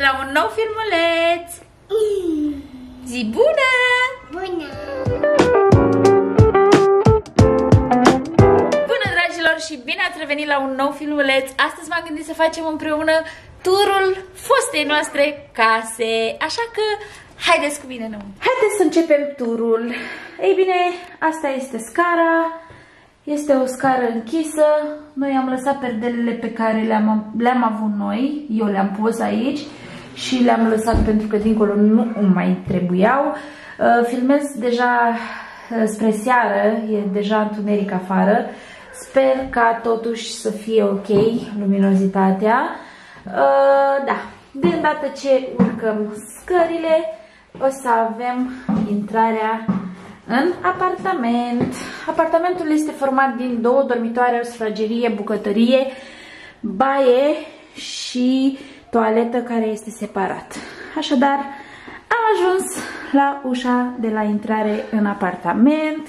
ați revenit la un nou filmuleț! Zi bună! Bună! Bună dragilor și bine ați revenit la un nou filmuleț! Astăzi m-am gândit să facem împreună turul fostei noastre case, așa că haideți cu mine nou! Haideți să începem turul! Ei bine, asta este scara, este o scară închisă, noi am lăsat perdelele pe care le-am le, -am, avut noi, eu le-am pus aici și le-am lăsat pentru că dincolo nu mai trebuiau. Uh, filmez deja uh, spre seară, e deja întuneric afară, sper ca totuși să fie ok luminozitatea. Uh, da, de îndată ce urcăm scările o să avem intrarea în apartament. Apartamentul este format din două dormitoare, o sufragerie, bucătărie, baie și toaletă care este separat. Așadar, am ajuns la ușa de la intrare în apartament.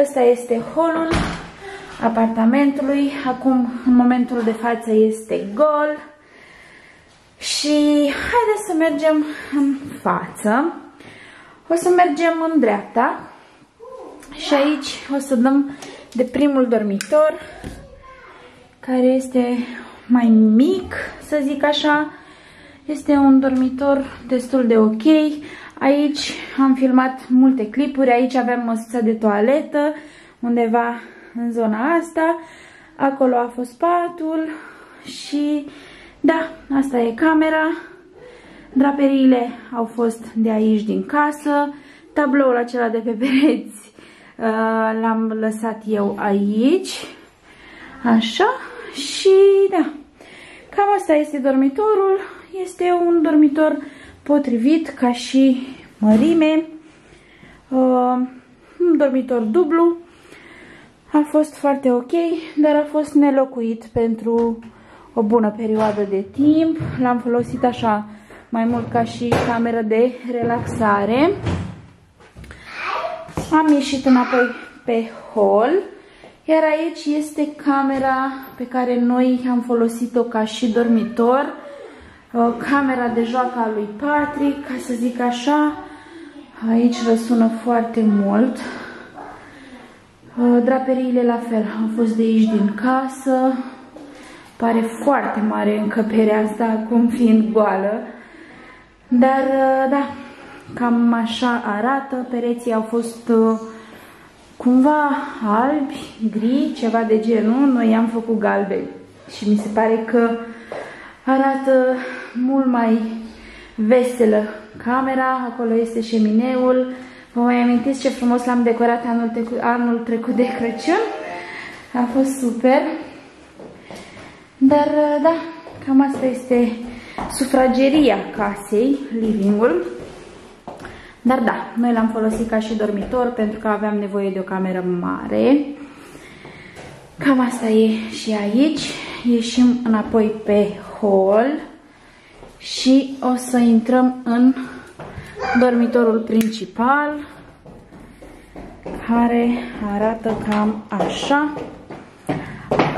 Ăsta este holul apartamentului. Acum, în momentul de față, este gol. Și haideți să mergem în față. O să mergem în dreapta și aici o să dăm de primul dormitor, care este mai mic, să zic așa. Este un dormitor destul de ok. Aici am filmat multe clipuri. Aici avem măsuța de toaletă, undeva în zona asta. Acolo a fost patul și da, asta e camera. Draperiile au fost de aici din casă. Tabloul acela de pe pereți Uh, l-am lăsat eu aici. Așa. Și da. Cam asta este dormitorul. Este un dormitor potrivit ca și mărime. Uh, un dormitor dublu. A fost foarte ok, dar a fost nelocuit pentru o bună perioadă de timp. L-am folosit așa mai mult ca și cameră de relaxare. Am ieșit înapoi pe hall, iar aici este camera pe care noi am folosit-o ca și dormitor, camera de joacă a lui Patrick, ca să zic așa. Aici răsună foarte mult. Draperiile la fel au fost de aici din casă. Pare foarte mare încăperea asta, acum fiind goală. Dar, da, Cam așa arată. Pereții au fost uh, cumva albi, gri, ceva de genul. Noi am făcut galben și mi se pare că arată mult mai veselă camera. Acolo este șemineul. Vă mai amintiți ce frumos l-am decorat anul, trecut, anul trecut de Crăciun? A fost super. Dar, uh, da, cam asta este sufrageria casei, livingul. Dar da, noi l-am folosit ca și dormitor pentru că aveam nevoie de o cameră mare. Cam asta e și aici. Ieșim înapoi pe hall și o să intrăm în dormitorul principal care arată cam așa.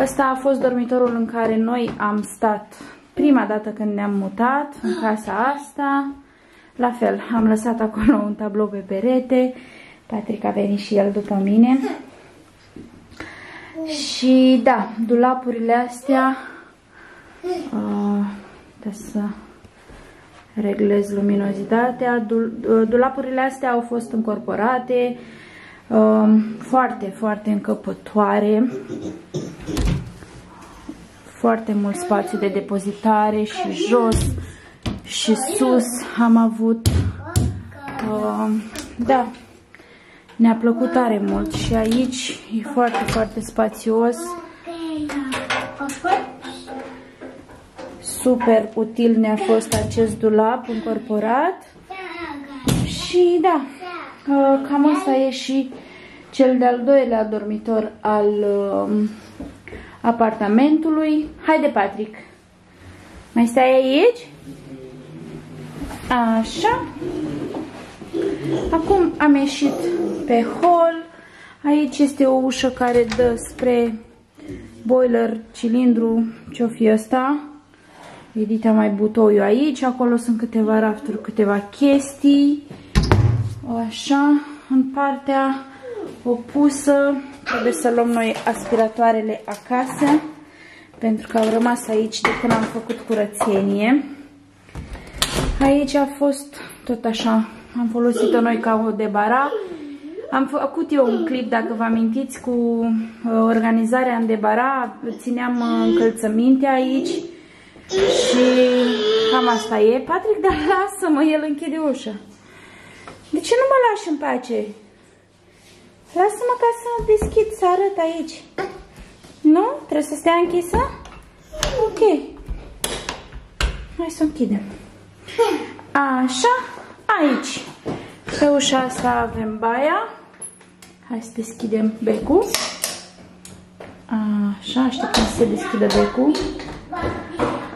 Ăsta a fost dormitorul în care noi am stat prima dată când ne-am mutat în casa asta. La fel, am lăsat acolo un tablou pe perete. Patrick a venit și el după mine. Și da, dulapurile astea uh, să reglez luminozitatea. Dul, uh, dulapurile astea au fost încorporate uh, foarte, foarte încăpătoare. Foarte mult spațiu de depozitare și jos și sus am avut, uh, da, ne-a plăcut tare mult și aici e foarte, foarte spațios. Super util ne-a fost acest dulap încorporat și da, uh, cam asta e și cel de-al doilea dormitor al uh, apartamentului. Haide, Patrick! Mai stai aici? Așa. Acum am ieșit pe hall. Aici este o ușă care dă spre boiler, cilindru, ce-o fi ăsta. Edita mai butoiul aici, acolo sunt câteva rafturi, câteva chestii. Așa, în partea opusă trebuie să luăm noi aspiratoarele acasă, pentru că au rămas aici de când am făcut curățenie. Aici a fost tot așa, am folosit-o noi ca o debara. Am făcut eu un clip, dacă vă amintiți, cu uh, organizarea în debara, țineam uh, încălțăminte aici și cam asta e. Patrick, dar lasă-mă, el închide ușa. De ce nu mă lași în pace? Lasă-mă ca să deschid, să arăt aici. Nu? Trebuie să stea închisă? Ok. Hai să închidem. Așa, aici. Pe ușa asta avem baia. Hai să deschidem becul. Așa, așteptăm să se deschidă becul.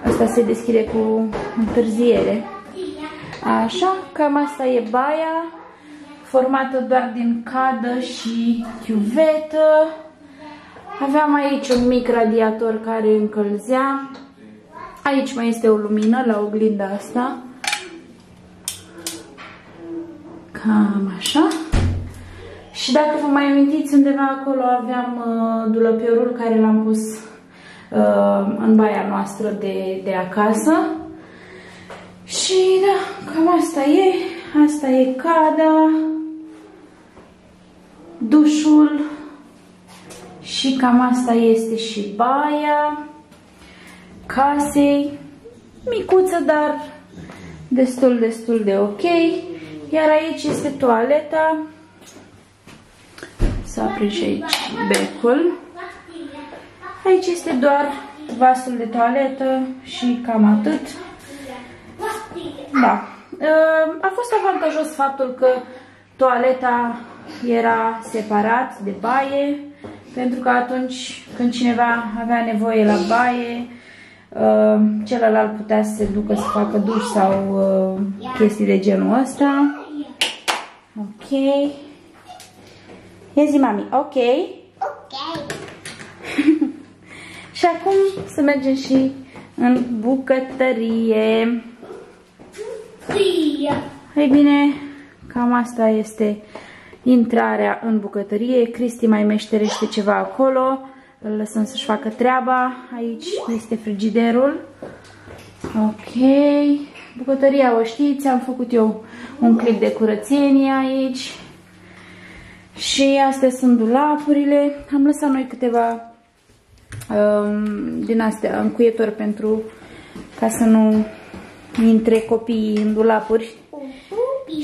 Asta se deschide cu întârziere. Așa, cam asta e baia, formată doar din cadă și chiuvetă. Aveam aici un mic radiator care încălzea. Aici mai este o lumină la oglinda asta. Cam așa. Și dacă vă mai amintiți, undeva acolo aveam uh, dulăpiorul care l-am pus uh, în baia noastră de, de acasă. Și da, cam asta e. Asta e cada, dușul și cam asta este și baia casei. Micuță, dar destul, destul de ok. Iar aici este toaleta. Să aprin și aici becul. Aici este doar vasul de toaletă și cam atât. Da. Ă, a fost avantajos faptul că toaleta era separat de baie, pentru că atunci când cineva avea nevoie la baie, ă, celălalt putea să se ducă să facă duș sau ă, chestii de genul ăsta. Ok. Ia zi, mami. Ok. Ok. și acum să mergem și în bucătărie. Ei bine, cam asta este intrarea în bucătărie. Cristi mai meșterește ceva acolo. Îl lăsăm să-și facă treaba. Aici este frigiderul. Ok. Bucătăria o știți, am făcut eu un clip de curățenie aici. Și astea sunt dulapurile. Am lăsat noi câteva um, din astea încuietori pentru ca să nu intre copiii în dulapuri.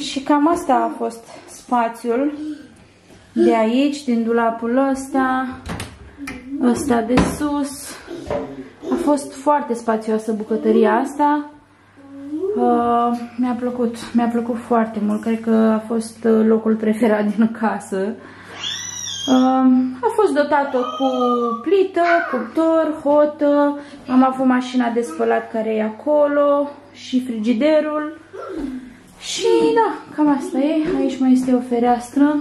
Și cam asta a fost spațiul de aici, din dulapul ăsta, ăsta de sus. A fost foarte spațioasă bucătăria asta. Uh, mi-a plăcut, mi-a plăcut foarte mult, cred că a fost uh, locul preferat din casă. Uh, a fost dotată cu plită, cuptor, hotă, am avut mașina de spălat care e acolo și frigiderul. Și da, cam asta e. Aici mai este o fereastră.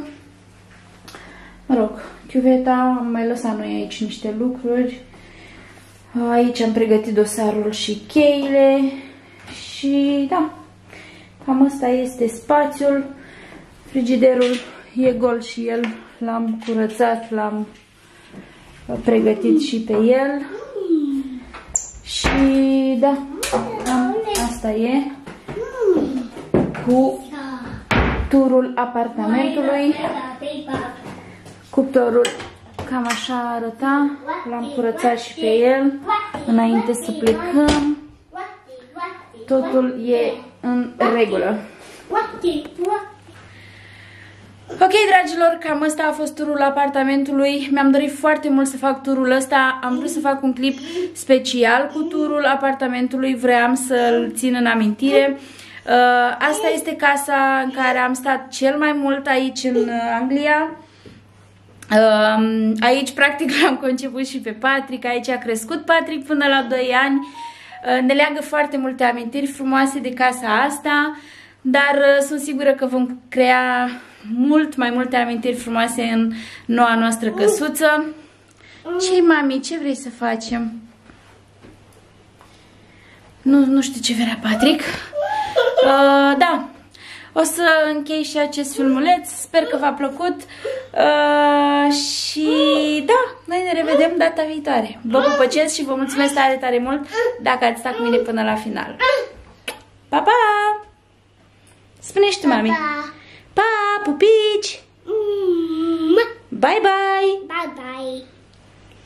Mă rog, chiuveta, am mai lăsat noi aici niște lucruri. Aici am pregătit dosarul și cheile. Și da, cam asta este spațiul. Frigiderul e gol și el. L-am curățat, l-am pregătit și pe el. Și da, cam asta e. Cu turul apartamentului. Cuptorul cam așa arăta. L-am curățat și pe el înainte să plecăm totul e în regulă. Ok, dragilor, cam asta a fost turul apartamentului. Mi-am dorit foarte mult să fac turul ăsta. Am vrut să fac un clip special cu turul apartamentului. Vreau să-l țin în amintire. Uh, asta este casa în care am stat cel mai mult aici în Anglia. Uh, aici, practic, l-am conceput și pe Patrick. Aici a crescut Patrick până la 2 ani. Uh, ne leagă foarte multe amintiri frumoase de casa asta, dar uh, sunt sigură că vom crea mult mai multe amintiri frumoase în noua noastră căsuță. ce mami? Ce vrei să facem? Nu, nu știu ce vrea Patrick. Uh, da, o să închei și acest filmuleț, sper că v-a plăcut uh, și da, noi ne revedem data viitoare. Vă pupăcesc și vă mulțumesc tare, tare mult dacă ați stat cu mine până la final. Pa, pa! Spune și tu, mami. Pa, pa pupici! Bye, bye! Bye, bye!